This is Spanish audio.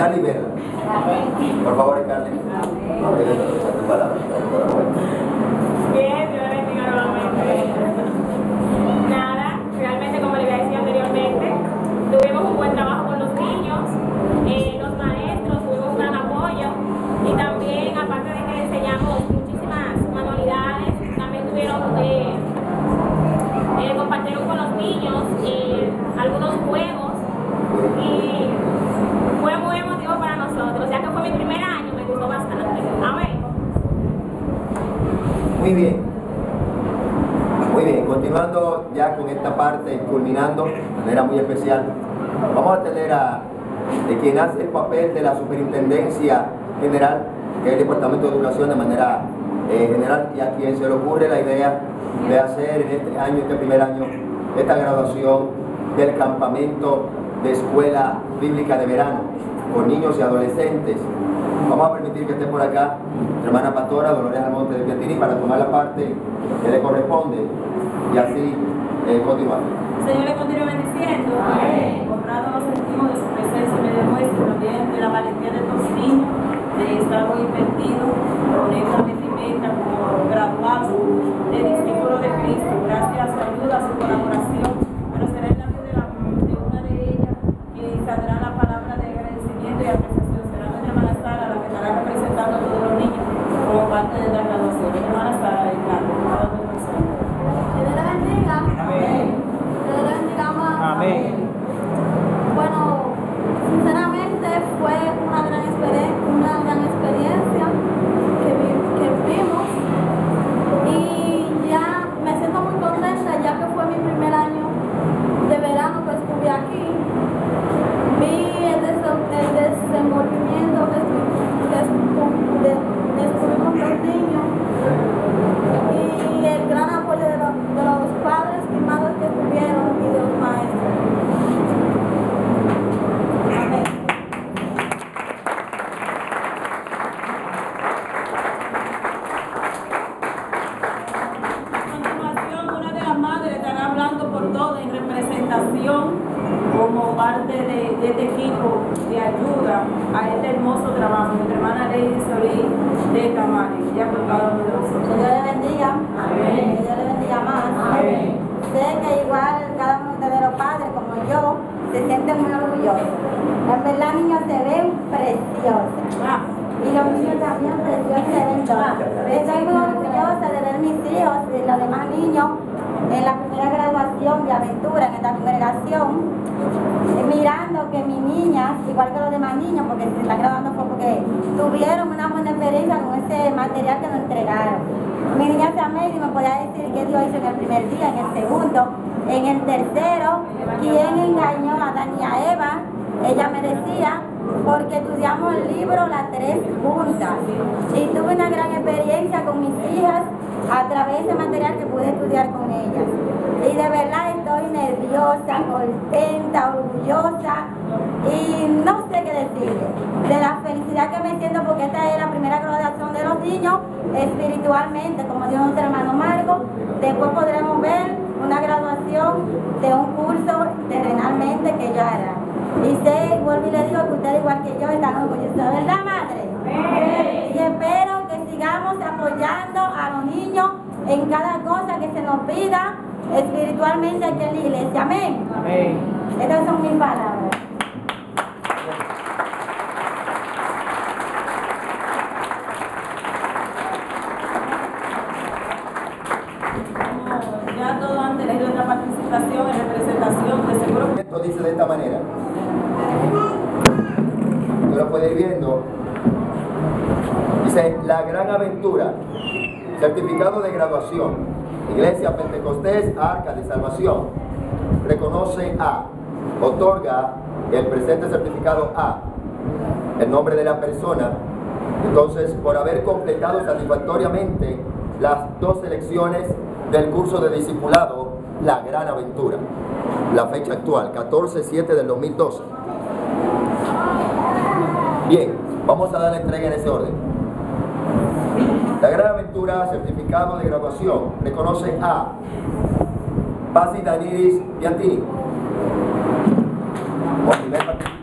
cari beda por favor Carmen satu malam. Iya, continuando ya con esta parte, culminando de manera muy especial, vamos a tener a quien hace el papel de la Superintendencia General, que es el Departamento de Educación de manera eh, general, y a quien se le ocurre la idea de hacer en este año, este primer año, esta graduación del campamento de escuela bíblica de verano con niños y adolescentes. Vamos a permitir que esté por acá nuestra hermana pastora Dolores Almonte de Piatini para tomar la parte que le corresponde y así eh, continuar. Señor le continúe bendiciendo. Honrado nos sentimos de su presencia y medio nuestro, también de la valentía de estos niños, de estar hoy invertidos con esta vestimenta de la graduación. Nuestra hermana como parte de, de este equipo de ayuda a este hermoso trabajo. Nuestra hermana Lady Solís de Tamales, ya con cada uno de Que nosotros. Dios le bendiga. Amén. Que Dios le bendiga más. Amén. Sé que igual cada uno de los padres como yo se sienten muy orgullosos. En verdad niños se ven preciosos. Ah, Y los niños también preciosos se ven todos. Estoy muy orgullosa de ver mis hijos y los demás niños en la primera graduación de aventura en esta congregación. eh, Mirando que mis niñas, igual que los demás niños, porque se están graduando fue porque tuvieron una buena experiencia con ese material que nos entregaron. Mi niña Samedi me podía decir qué Dios hizo en el primer día, en el segundo, en el tercero, quién engañó a Adán y a Eva. Ella me decía, porque estudiamos el libro las tres juntas. Y tuve una gran experiencia con mis hijas a través de material que pude estudiar con ellas. Y de verdad estoy nerviosa, contenta, orgullosa y no sé qué decirle. De la felicidad que me siento porque esta es la primera graduación de los niños espiritualmente, como dijo nuestro hermano Marco. Después podremos ver una graduación de un curso terrenalmente que yo hará. Y sé, vuelvo y le digo que ustedes igual que yo están orgullosos, ¿verdad madre? Y espero que sigamos apoyando a los niños en cada cosa que se nos pida espiritualmente aquí en la iglesia. Amén. Amén. Estas son mis palabras. como ya todo antes de nuestra en representación de. Esto dice de esta manera. Tú lo puedes ir viendo. Dice, la gran aventura, certificado de graduación, Iglesia Pentecostés, Arca de Salvación, reconoce a, otorga el presente certificado a, el nombre de la persona, entonces por haber completado satisfactoriamente las dos selecciones del curso de discipulado, la gran aventura, la fecha actual, 14-7 del 2012. Bien, vamos a dar la entrega en ese orden. La Gran Aventura, certificado de graduación, reconoce a Pasi Daniris Piantini. Participante.